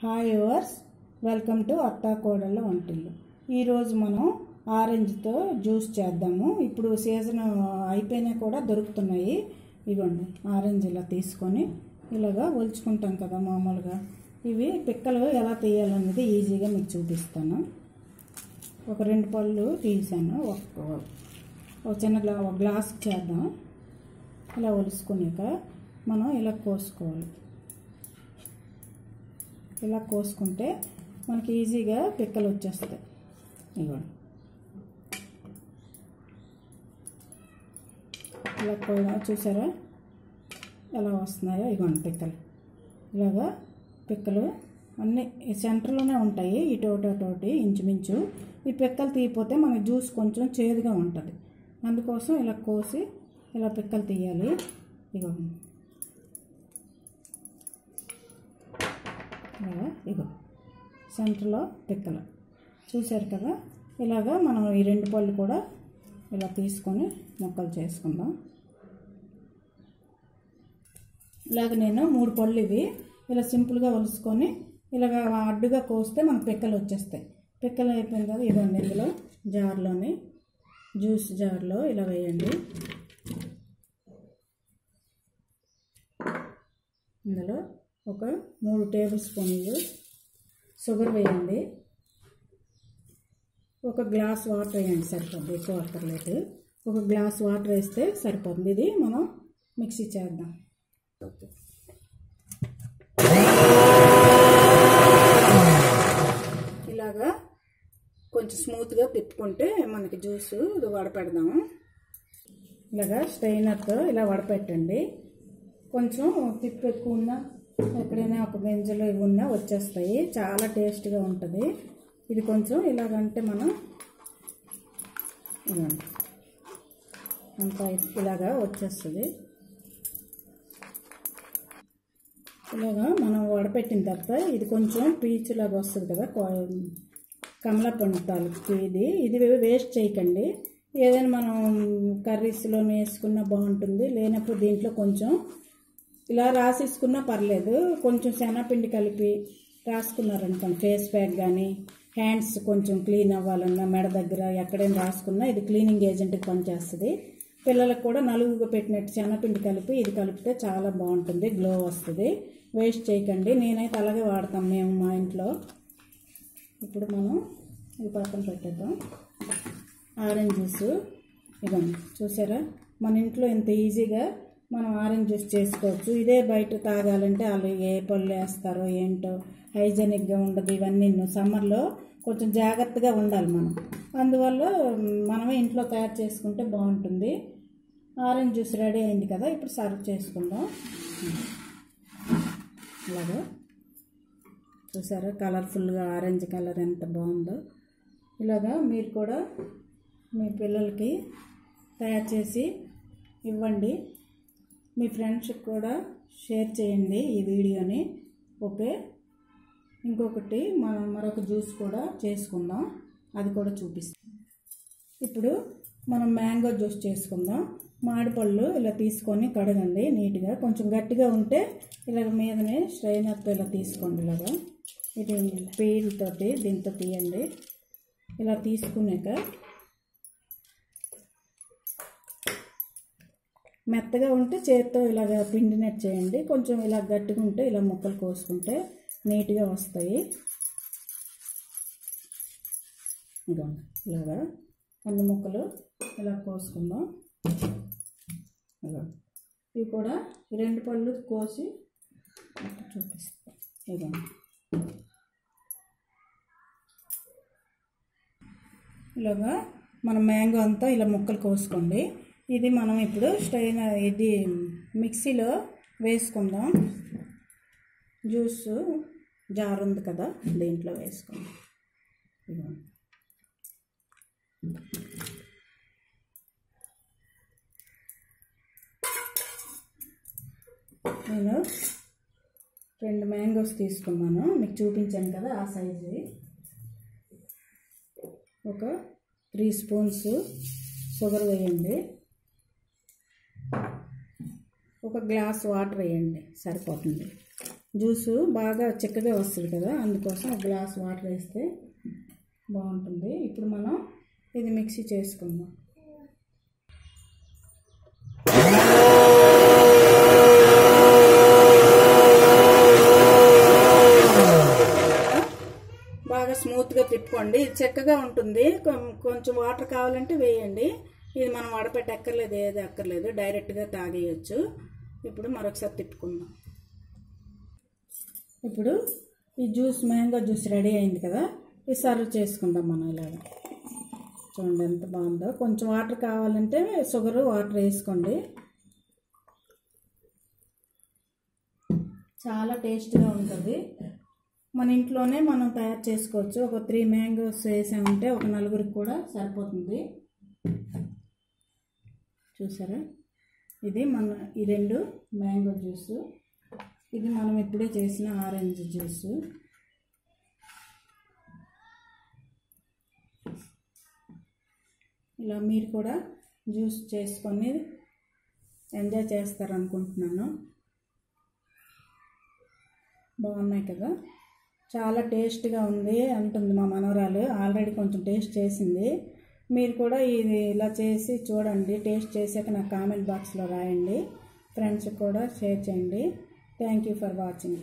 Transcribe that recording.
Hi yours welcome to అత్తా వంటిల్లు ఈరోజు మనం ఆరెంజ్తో జ్యూస్ చేద్దాము. ఇప్పుడు సీజన్ అయిపోయినా కూడా దొరుకుతున్నాయి. ఇవ్వండి ఆరెంజ్ ఇలా తీసుకొని ఇలాగా ఒలుచుకుంటాం కదా మామూలుగా. ఇవి పిక్కలు ఎలా తీయాలనేది ఈజీగా మీకు చూపిస్తాను. ఒక రెండు పళ్ళు తీసాను. ఒక ఒక చిన్న గ్లా ఒక గ్లాస్ చేద్దాం. ఇలా ఒలుసుకున్నాక మనం ఇలా కోసుకోవాలి. ఇలా కోసుకుంటే మనకి ఈజీగా పిక్కలు వచ్చేస్తాయి. ఇవ్వండి ఇలా కూడా చూసారా? ఎలా వస్తున్నాయో? ఇవ్వండి పిక్కలు. ఇలాగా పిక్కలు అన్నీ సెంటర్లోనే ఉంటాయి. ఇటు ఒకటి ఒకటి ఇంచుమించు. ఈ పిక్కలు తీయపోతే మనకి జ్యూస్ కొంచెం చేదుగా ఉంటుంది. అందుకోసం ఇలా కోసి ఇలా పిక్కలు తీయాలి. ఇవ్వండి ఇలాగా ఇగో సెంటర్లో పిక్కలు చూశారు కదా? ఇలాగా మనం ఈ రెండు పళ్ళు కూడా ఇలా తీసుకొని ముక్కలు చేసుకుందాం. ఇలాగ నేను మూడు పళ్ళు ఇవి ఇలా సింపుల్గా ఒలుసుకొని ఇలాగ అడ్డుగా కోస్తే మనకు పిక్కలు వచ్చేస్తాయి. పిక్కలు అయిపోయింది కదా ఇవ్వండి ఇందులో జార్లోని జ్యూస్ జార్లో ఇలా వేయండి. ఇందులో ఒక మూడు టేబుల్ స్పూన్లు షుగర్ వేయండి. ఒక గ్లాస్ వాటర్ వేయండి సరిపోద్ది ఎక్కువ అక్కర్లేదు ఒక గ్లాస్ వాటర్ వేస్తే సరిపోతుంది. ఇది మనం మిక్సీ చేద్దాం. ఇలాగా కొంచెం స్మూత్గా తిప్పుకుంటే మనకి జ్యూస్ వడపెడదాము ఇలాగా స్ట్రైనర్తో ఇలా వడపెట్టండి. కొంచెం తిప్పు ఎక్కువ ఉన్నా ఎక్కడైనా ఒక గింజలు ఇవి ఉన్నా వచ్చేస్తాయి. చాలా టేస్ట్గా ఉంటుంది. ఇది కొంచెం ఇలాగంటే మనం అంతా ఇలాగా వచ్చేస్తుంది. ఇలాగా మనం వడపెట్టిన తర్వాత ఇది కొంచెం పీచులాగా వస్తుంది కదా కమలపండు తాలూకు ఇది. ఇది వేస్ట్ చేయకండి. ఏదైనా మనం కర్రీస్లో వేసుకున్నా బాగుంటుంది. లేనప్పుడు దీంట్లో కొంచెం ఇలా రాసేసుకున్నా పర్లేదు. కొంచెం శనగపిండి కలిపి రాసుకున్నారనుకోండి. ఫేస్ ప్యాక్ కానీ హ్యాండ్స్ కొంచెం క్లీన్ అవ్వాలన్నా మెడ దగ్గర ఎక్కడైనా రాసుకున్నా ఇది క్లీనింగ్ ఏజెంట్కి పనిచేస్తుంది. పిల్లలకు కూడా నలుగుగా పెట్టినట్టు శనగపిండి కలిపి ఇది కలిపితే చాలా బాగుంటుంది గ్లో వస్తుంది. వేస్ట్ చేయకండి. నేనైతే అలాగే వాడతాం మేము మా ఇంట్లో. ఇప్పుడు మనం ఇది పక్కన పెట్టేద్దాం. Orange juice. ఇదండి చూసారా? మన ఇంట్లో ఇంత ఈజీగా మనం ఆరెంజ్ జ్యూస్ చేసుకోవచ్చు. ఇదే బయట తాగాలంటే వాళ్ళు ఏ పళ్ళు వేస్తారో ఏంటో హైజెనిక్గా ఉండదు ఇవన్నీ. సమ్మర్లో కొంచెం జాగ్రత్తగా ఉండాలి మనం. అందువల్ల మనమే ఇంట్లో తయారు చేసుకుంటే బాగుంటుంది. ఆరెంజ్ జ్యూస్ రెడీ అయింది కదా ఇప్పుడు సర్వ్ చేసుకుందాం. అలాగే. చూసారా కలర్ఫుల్గా ఆరెంజ్ కలర్ ఎంత బాగుందో. ఇలాగా మీరు కూడా మీ పిల్లలకి తయారు చేసి ఇవ్వండి. మీ ఫ్రెండ్స్కి కూడా షేర్ చేయండి ఈ వీడియోని. ఓకే? ఇంకొకటి మనం మరొక జ్యూస్ కూడా చేసుకుందాం. అది కూడా చూపిస్తాం. ఇప్పుడు మనం మ్యాంగో జ్యూస్ చేసుకుందాం. మామిడిపళ్ళు ఇలా తీసుకొని కడగండి నీట్గా. కొంచెం గట్టిగా ఉంటే ఇలా మీదనే స్ట్రైనర్తో ఇలా తీసుకోండి ఇలాగా. ఇది పీల్తోటి దీంతో తీయండి. ఇలా తీసుకున్నాక మెత్తగా ఉంటే చేత్తో ఇలాగ పిండినట్టు చేయండి. కొంచెం ఇలా గట్టిగా ఉంటే ఇలా ముక్కలు కోసుకుంటే నీట్గా వస్తాయి. ఇంకా ఇలాగా అన్ని ముక్కలు ఇలా కోసుకుందాం. ఇలా ఇవి కూడా రెండు పళ్ళు కోసి చూపిస్తాం. ఇదా ఇలాగా మన మ్యాంగో అంతా ఇలా ముక్కలు కోసుకోండి. ఇది మనం ఇప్పుడు స్ట్రైన్ ఇది మిక్సీలో వేసుకుందాం. జ్యూస్ జార్ ఉంది కదా దీంట్లో వేసుకుందాం. నేను రెండు మ్యాంగోస్ తీసుకున్నాను. మీకు చూపించాను కదా ఆ సైజు. ఒక త్రీ స్పూన్స్ షుగర్ వేయండి. ఒక గ్లాస్ వాటర్ వేయండి సరిపోతుంది. జ్యూసు బాగా చిక్కగా వస్తుంది కదా అందుకోసం ఒక గ్లాస్ వాటర్ వేస్తే బాగుంటుంది. ఇప్పుడు మనం ఇది మిక్సీ చేసుకుందాం. బాగా స్మూత్గా తిప్పుకోండి. చక్కగా ఉంటుంది. కొంచెం వాటర్ కావాలంటే వేయండి. ఇది మనం వడపెట్టక్కర్లేదు ఏది అక్కర్లేదు డైరెక్ట్గా తాగేయచ్చు. ఇప్పుడు మరొకసారి తిప్పుకుందాం. ఇప్పుడు ఈ జ్యూస్ మ్యాంగో జ్యూస్ రెడీ అయింది కదా ఇది సర్వ్ చేసుకుందాం మనం ఇలాగ. చూడండి ఎంత బాగుందో. కొంచెం వాటర్ కావాలంటే షుగర్ వాటర్ వేసుకోండి. చాలా టేస్ట్గా ఉంటుంది. మన ఇంట్లోనే మనం తయారు చేసుకోవచ్చు. ఒక త్రీ మ్యాంగోస్ వేసామంటే ఒక నలుగురికి కూడా సరిపోతుంది. చూసారా? ఇది మన ఈ రెండు మ్యాంగో జ్యూస్. ఇది మనం ఇప్పుడే చేసిన ఆరెంజ్ జ్యూస్. ఇలా మీరు కూడా జ్యూస్ చేసుకొని ఎంజాయ్ చేస్తారనుకుంటున్నాను. బాగున్నాయి కదా? చాలా టేస్ట్గా ఉంది అంటుంది మా మనవరాలు. ఆల్రెడీ కొంచెం టేస్ట్ చేసింది. మీరు కూడా ఇది ఇలా చేసి చూడండి టేస్ట్ చేసాక నాకు కామెంట్ బాక్స్లో రాయండి. ఫ్రెండ్స్కి కూడా షేర్ చేయండి. Thank you for watching.